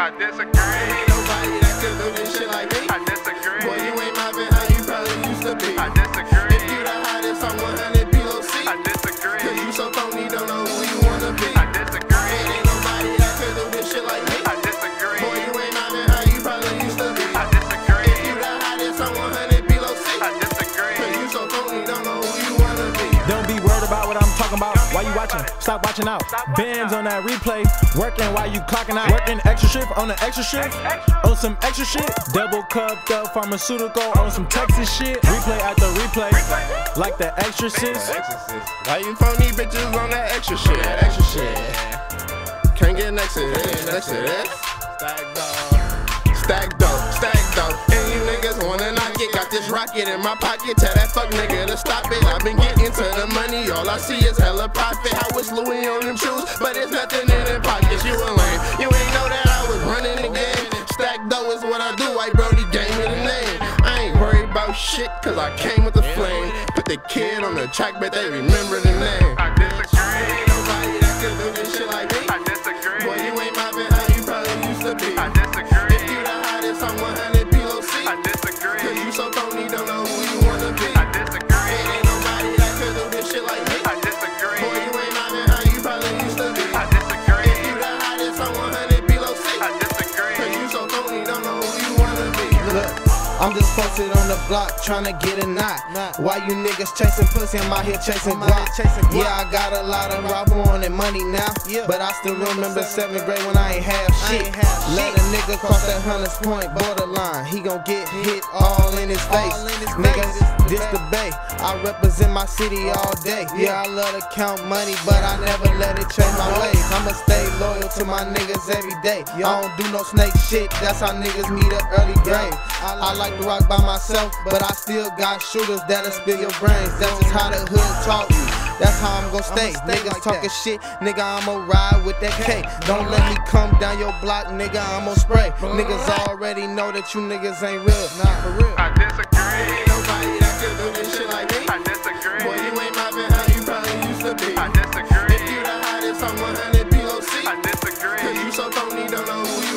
I disagree. Ain't nobody that could do this shit like me. I disagree. Boy, you ain't mobbing how watching? Stop watching out. Bands on that replay. Working while you clocking out. Working extra shift on the extra shift. On some extra shit. Double cupped up pharmaceutical on some Texas shit. Replay after replay. Like the exorcist. Why you phony bitches on that extra shit? Extra shit. Can't get next to this, next to this. Stack dope, stack dope, this rocket in my pocket. Tell that fuck nigga to stop it. I've been getting to the money. All I see is hella profit. How it's Louis on them shoes, but it's nothing in them pockets. You a lame. You ain't know that I was running the game. Stack dough is what I do. White Brody gave me the name. I ain't worried about shit, cause I came with the flame. Put the kid on the track, but they remember the name. I disagree. Ain't nobody that could do this I'm just posted on the block trying to get a knot. Why you niggas chasing pussy? I'm out here chasing guap. Yeah, I got a lot of raffle on and money now. But I still remember seventh grade when I ain't have shit. Let a nigga cross that hunters point borderline. He gon' get hit all in his face. Nigga, this the bay. I represent my city all day. Yeah, I love to count money, but I never let it change my ways. I'ma stay loyal to my niggas every day. I don't do no snake shit. That's how niggas meet up early grave. I like to rock by myself, but I still got shooters that'll spill your brains. That's just how the hood taught me. That's how I'm gonna stay. I'm stay Niggas like talking shit, nigga, I'ma ride with that K. Don't let me come down your block, nigga, I'ma spray. Niggas already know that you niggas ain't real. Nah, for real. I disagree. Ain't nobody that could do this shit like me. I disagree. Boy, you ain't mobbing how you probably used to be. I disagree. If you the hottest, I'm 100 BOC. I disagree. Cause you so phony, don't know who you